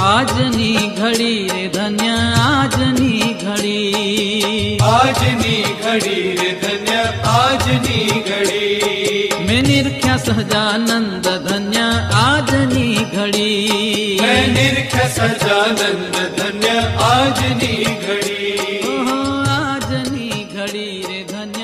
आजनी घड़ी रे धन्य आजनी घड़ी। आजनी घड़ी रे धन्य आजनी घड़ी। मैं निरख्या सहजानंद धन्य आजनी घड़ी। मैं निरख्या सहजानंद धन्य आजनी घड़ी। आजनी घड़ी रे धन्य